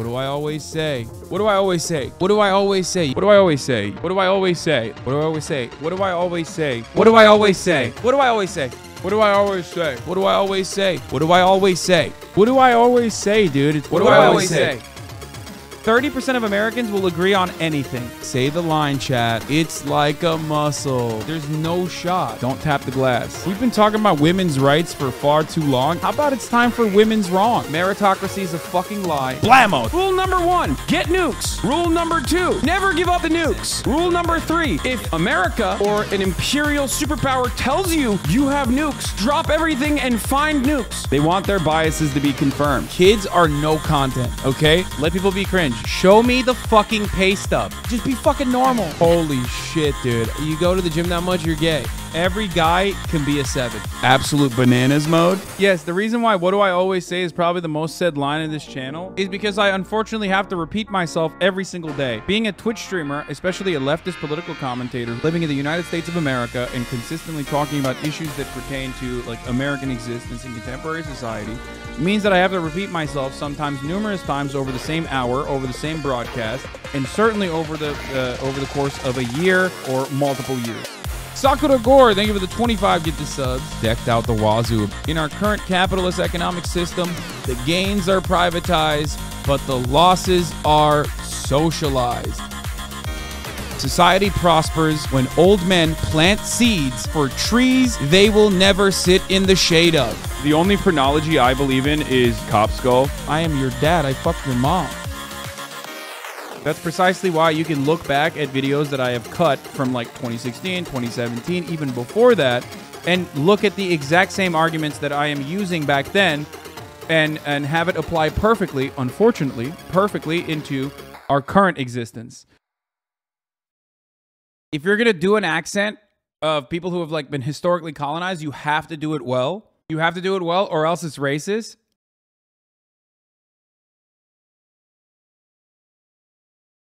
What do I always say? What do I always say? What do I always say? What do I always say? What do I always say? What do I always say? What do I always say? What do I always say? What do I always say? What do I always say? What do I always say? What do I always say? What do I always say, dude? What do I always say? 30% of Americans will agree on anything. Say the line, chat. It's like a muscle. There's no shot. Don't tap the glass. We've been talking about women's rights for far too long. How about it's time for women's wrong? Meritocracy is a fucking lie. Blammo. Rule number one, get nukes. Rule number two, never give up the nukes. Rule number three, if America or an imperial superpower tells you you have nukes, drop everything and find nukes. They want their biases to be confirmed. Kids are no content, okay? Let people be cringe. Show me the fucking pay stub. Just be fucking normal. Holy shit, dude. You go to the gym that much, you're gay. Every guy can be a seven. Absolute bananas mode. Yes, the reason why what do I always say is probably the most said line in this channel is because I unfortunately have to repeat myself every single day. Being a Twitch streamer, especially a leftist political commentator, living in the United States of America and consistently talking about issues that pertain to like American existence in contemporary society, means that I have to repeat myself sometimes numerous times over the same hour, over the same broadcast, and certainly over the uh, over the course of a year or multiple years. Sakura Gore, thank you for the 25 get the subs. Decked out the wazoo. In our current capitalist economic system, the gains are privatized, but the losses are socialized. Society prospers when old men plant seeds for trees they will never sit in the shade of. The only phrenology I believe in is cop skull. I am your dad. I fucked your mom. That's precisely why you can look back at videos that I have cut from like 2016, 2017, even before that, and look at the exact same arguments that I am using back then and and have it apply perfectly, unfortunately, perfectly into our current existence. If you're going to do an accent of people who have like been historically colonized, you have to do it well. You have to do it well or else it's racist.